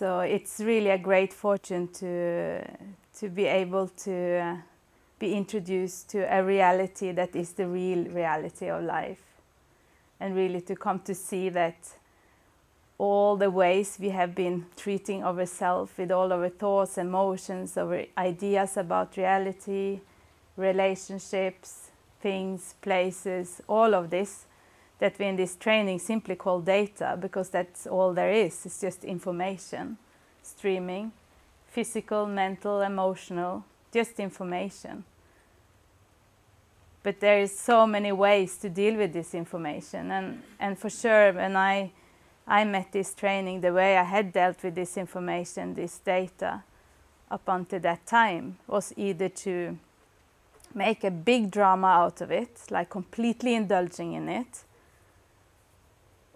So it's really a great fortune to, to be able to uh, be introduced to a reality that is the real reality of life. And really to come to see that all the ways we have been treating ourselves with all our thoughts, emotions, our ideas about reality, relationships, things, places, all of this that we in this training simply call data because that's all there is. It's just information, streaming, physical, mental, emotional, just information. But there is so many ways to deal with this information and, and for sure when I I met this training, the way I had dealt with this information, this data, up until that time was either to make a big drama out of it, like completely indulging in it,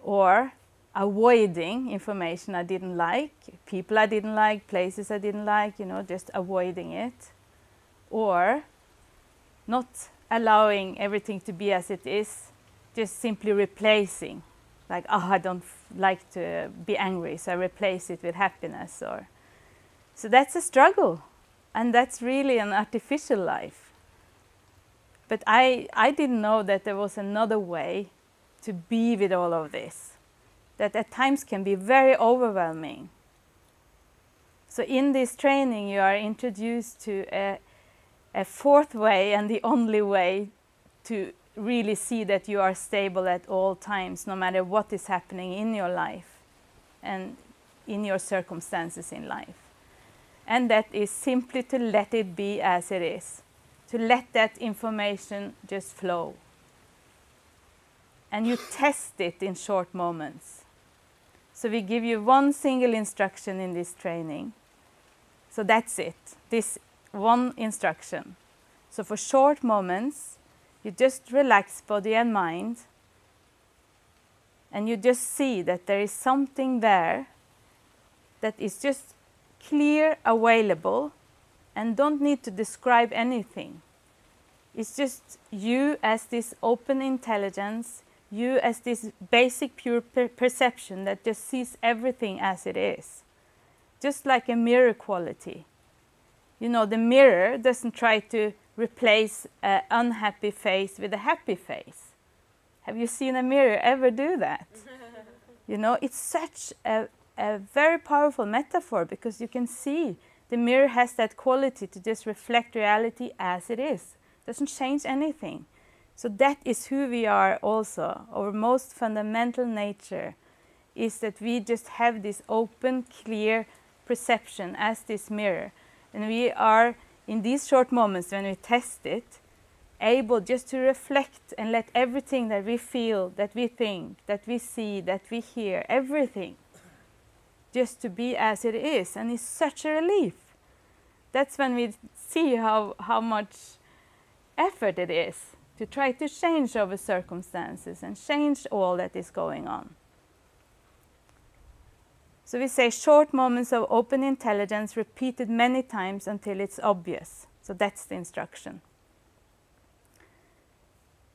or avoiding information I didn't like, people I didn't like, places I didn't like, you know, just avoiding it, or not allowing everything to be as it is, just simply replacing like, oh, I don't like to be angry, so I replace it with happiness. Or so that's a struggle, and that's really an artificial life. But I, I didn't know that there was another way to be with all of this, that at times can be very overwhelming. So in this training, you are introduced to a, a fourth way and the only way to really see that you are stable at all times, no matter what is happening in your life and in your circumstances in life. And that is simply to let it be as it is, to let that information just flow. And you test it in short moments. So we give you one single instruction in this training. So that's it, this one instruction. So for short moments, you just relax body and mind and you just see that there is something there that is just clear, available, and don't need to describe anything. It's just you as this open intelligence, you as this basic pure per perception that just sees everything as it is. Just like a mirror quality. You know, the mirror doesn't try to replace an unhappy face with a happy face. Have you seen a mirror ever do that? you know, it's such a, a very powerful metaphor because you can see the mirror has that quality to just reflect reality as it is. Doesn't change anything. So that is who we are also. Our most fundamental nature is that we just have this open, clear perception as this mirror. And we are in these short moments when we test it, able just to reflect and let everything that we feel, that we think, that we see, that we hear, everything, just to be as it is. And it's such a relief. That's when we see how, how much effort it is to try to change our circumstances and change all that is going on. So we say short moments of open intelligence repeated many times until it's obvious. So that's the instruction.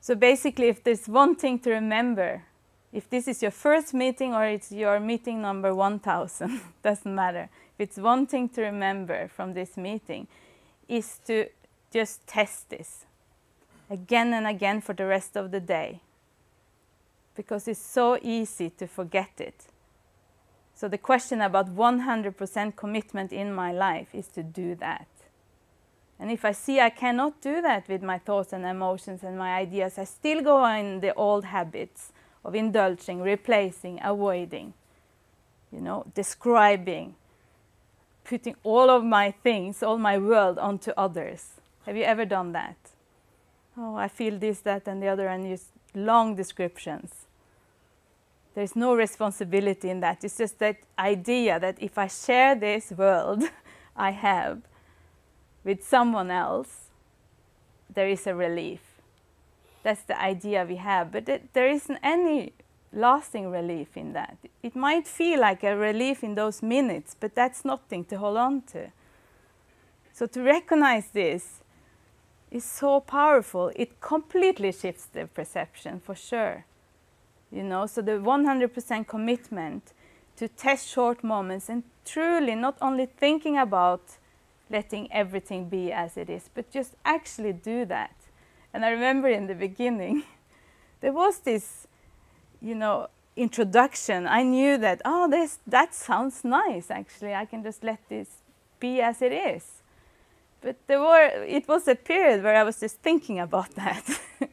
So basically, if there's one thing to remember, if this is your first meeting or it's your meeting number 1000, doesn't matter. If it's one thing to remember from this meeting, is to just test this again and again for the rest of the day. Because it's so easy to forget it. So the question about 100% commitment in my life is to do that. And if I see I cannot do that with my thoughts and emotions and my ideas, I still go in the old habits of indulging, replacing, avoiding, you know, describing, putting all of my things, all my world onto others. Have you ever done that? Oh, I feel this, that, and the other, and use long descriptions. There's no responsibility in that. It's just that idea that if I share this world I have with someone else, there is a relief. That's the idea we have. But there isn't any lasting relief in that. It might feel like a relief in those minutes, but that's nothing to hold on to. So to recognize this is so powerful. It completely shifts the perception for sure you know, so the 100% commitment to test short moments and truly not only thinking about letting everything be as it is, but just actually do that. And I remember in the beginning, there was this, you know, introduction. I knew that, oh, this, that sounds nice, actually. I can just let this be as it is. But there were, it was a period where I was just thinking about that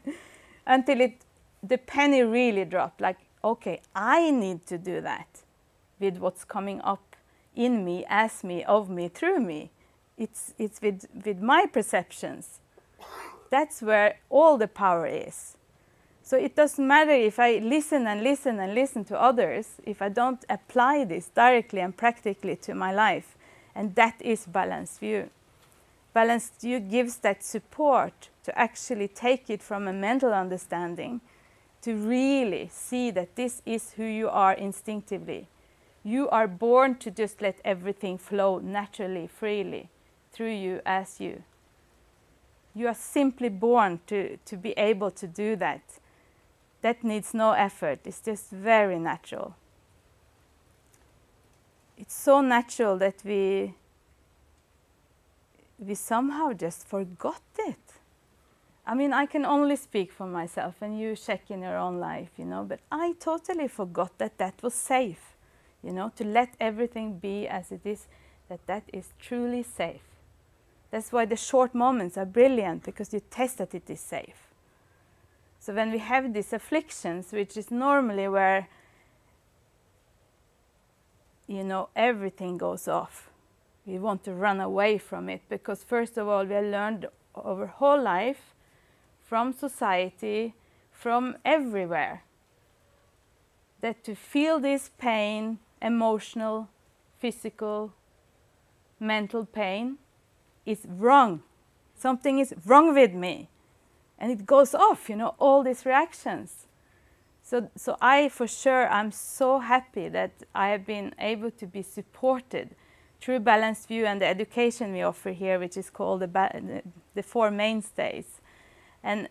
until it, the penny really dropped. Like, okay, I need to do that with what's coming up in me, as me, of me, through me. It's, it's with, with my perceptions. That's where all the power is. So it doesn't matter if I listen and listen and listen to others, if I don't apply this directly and practically to my life. And that is balanced view. Balanced view gives that support to actually take it from a mental understanding to really see that this is who you are instinctively you are born to just let everything flow naturally, freely, through you as you. You are simply born to, to be able to do that. That needs no effort, it's just very natural. It's so natural that we, we somehow just forgot it. I mean, I can only speak for myself, and you check in your own life, you know, but I totally forgot that that was safe you know, to let everything be as it is, that that is truly safe. That's why the short moments are brilliant, because you test that it is safe. So when we have these afflictions, which is normally where, you know, everything goes off, we want to run away from it, because first of all, we have learned our whole life from society, from everywhere, that to feel this pain emotional, physical, mental pain is wrong. Something is wrong with me. And it goes off, you know, all these reactions. So, so I, for sure, I'm so happy that I have been able to be supported through Balanced View and the education we offer here, which is called the, the, the Four Mainstays. And,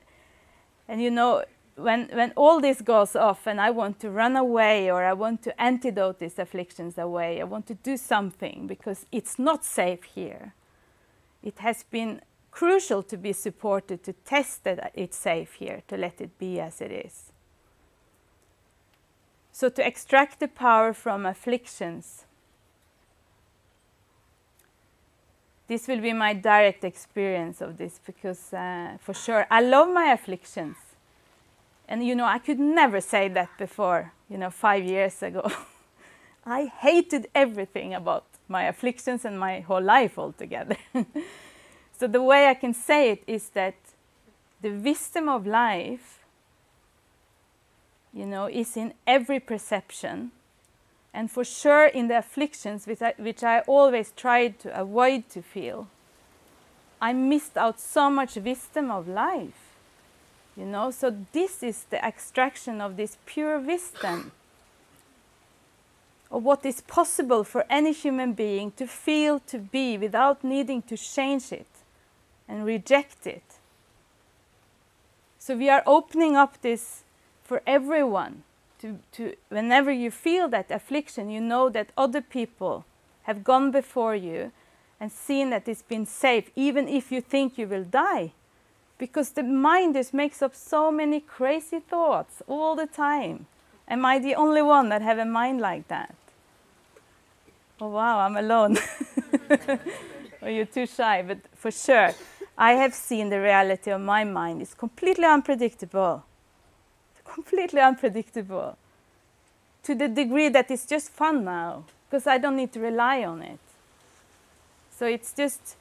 and you know, when, when all this goes off and I want to run away or I want to antidote these afflictions away, I want to do something because it's not safe here. It has been crucial to be supported to test that it's safe here, to let it be as it is. So to extract the power from afflictions, this will be my direct experience of this because uh, for sure I love my afflictions and you know, I could never say that before, you know, five years ago. I hated everything about my afflictions and my whole life altogether. so the way I can say it is that the wisdom of life, you know, is in every perception. And for sure in the afflictions, which I, which I always tried to avoid to feel, I missed out so much wisdom of life you know, so this is the extraction of this pure wisdom of what is possible for any human being to feel, to be, without needing to change it and reject it. So we are opening up this for everyone. To, to, whenever you feel that affliction, you know that other people have gone before you and seen that it's been safe, even if you think you will die because the mind just makes up so many crazy thoughts all the time. Am I the only one that have a mind like that? Oh wow, I'm alone. or oh, you're too shy, but for sure, I have seen the reality of my mind. It's completely unpredictable. Completely unpredictable. To the degree that it's just fun now, because I don't need to rely on it. So it's just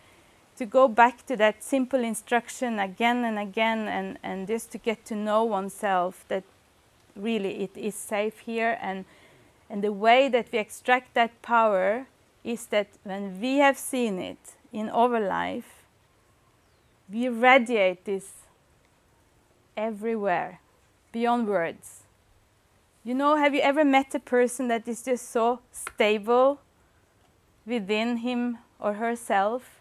to go back to that simple instruction again and again and, and just to get to know oneself that really it is safe here and and the way that we extract that power is that when we have seen it in our life we radiate this everywhere beyond words you know have you ever met a person that is just so stable within him or herself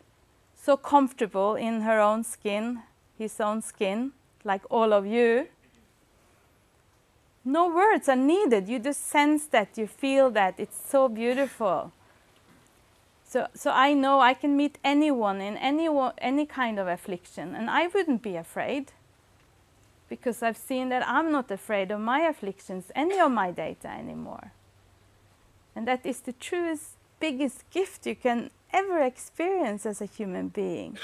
so comfortable in her own skin, his own skin, like all of you. No words are needed. You just sense that, you feel that. It's so beautiful. So, so I know I can meet anyone in any, any kind of affliction, and I wouldn't be afraid because I've seen that I'm not afraid of my afflictions, any of my data anymore. And that is the truest, biggest gift you can ever experience as a human being.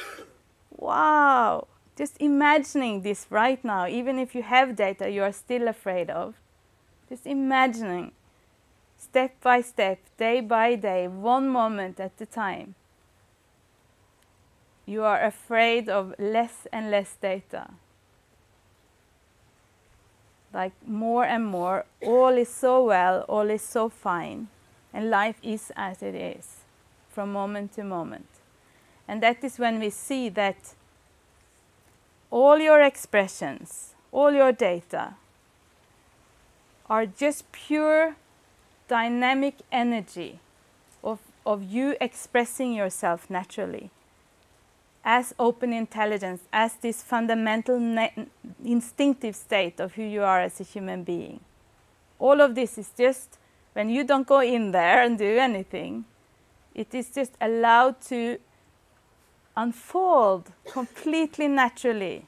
wow! Just imagining this right now, even if you have data you are still afraid of, just imagining step by step, day by day, one moment at a time. You are afraid of less and less data like more and more, all is so well, all is so fine, and life is as it is from moment to moment. And that is when we see that all your expressions, all your data are just pure dynamic energy of, of you expressing yourself naturally as open intelligence, as this fundamental instinctive state of who you are as a human being. All of this is just, when you don't go in there and do anything, it is just allowed to unfold completely naturally.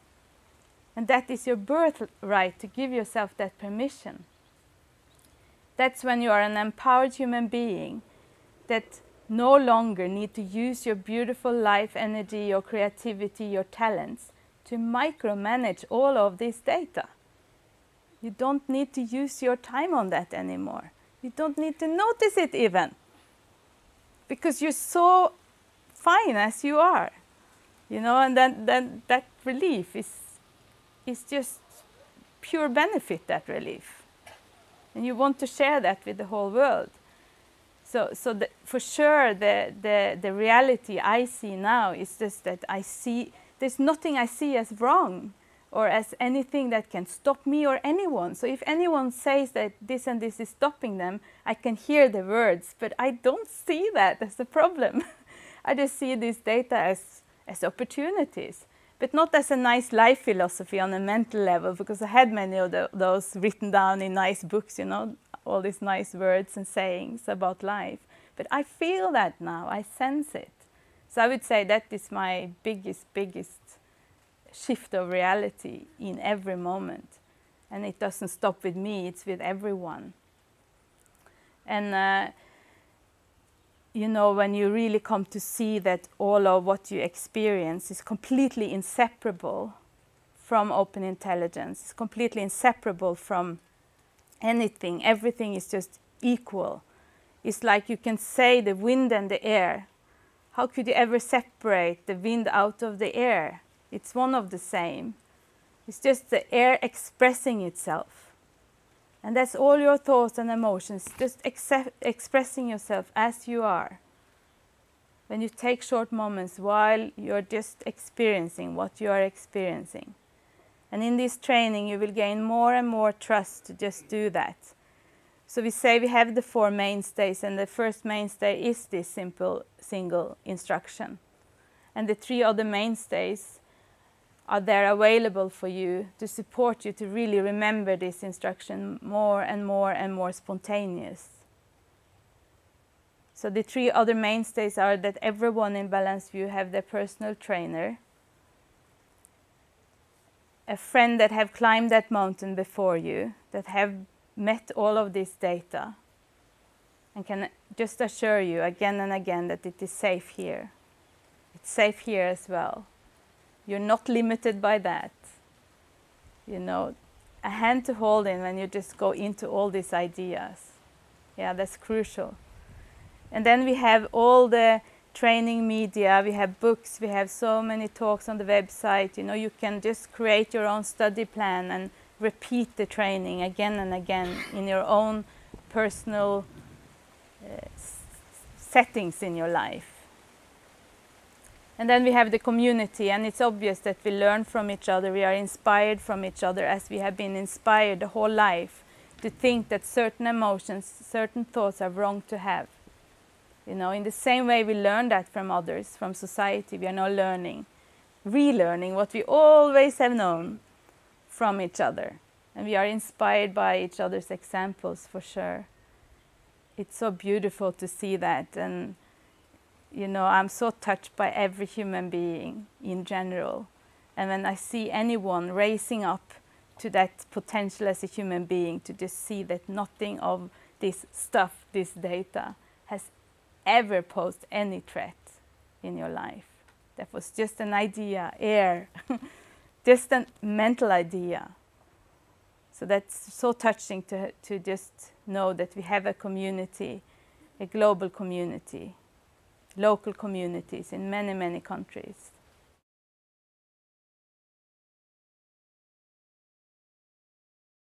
And that is your birthright to give yourself that permission. That's when you are an empowered human being that no longer need to use your beautiful life energy, your creativity, your talents to micromanage all of this data. You don't need to use your time on that anymore. You don't need to notice it even because you're so fine as you are. You know, and then, then that relief is, is just pure benefit, that relief. And you want to share that with the whole world. So, so the, for sure, the, the, the reality I see now is just that I see, there's nothing I see as wrong or as anything that can stop me or anyone. So if anyone says that this and this is stopping them, I can hear the words, but I don't see that as a problem. I just see this data as, as opportunities, but not as a nice life philosophy on a mental level, because I had many of the, those written down in nice books, you know, all these nice words and sayings about life. But I feel that now, I sense it. So I would say that is my biggest, biggest shift of reality in every moment. And it doesn't stop with me, it's with everyone. And uh, you know, when you really come to see that all of what you experience is completely inseparable from open intelligence, it's completely inseparable from anything, everything is just equal. It's like you can say the wind and the air. How could you ever separate the wind out of the air? It's one of the same. It's just the air expressing itself. And that's all your thoughts and emotions, just expressing yourself as you are. When you take short moments while you're just experiencing what you are experiencing. And in this training, you will gain more and more trust to just do that. So we say we have the four mainstays, and the first mainstay is this simple single instruction. And the three other mainstays are there available for you to support you to really remember this instruction more and more and more spontaneous. So the three other mainstays are that everyone in Balanced View have their personal trainer, a friend that have climbed that mountain before you, that have met all of this data, and can just assure you again and again that it is safe here. It's safe here as well. You're not limited by that. You know, a hand to hold in when you just go into all these ideas. Yeah, that's crucial. And then we have all the training media, we have books, we have so many talks on the website. You know, you can just create your own study plan and repeat the training again and again in your own personal uh, settings in your life. And then we have the community, and it's obvious that we learn from each other, we are inspired from each other as we have been inspired the whole life to think that certain emotions, certain thoughts are wrong to have. You know, in the same way we learn that from others, from society, we are now learning, relearning what we always have known from each other. And we are inspired by each other's examples for sure. It's so beautiful to see that. And you know, I'm so touched by every human being in general. And when I see anyone raising up to that potential as a human being, to just see that nothing of this stuff, this data, has ever posed any threat in your life. That was just an idea, air, just a mental idea. So that's so touching to, to just know that we have a community, a global community, local communities in many, many countries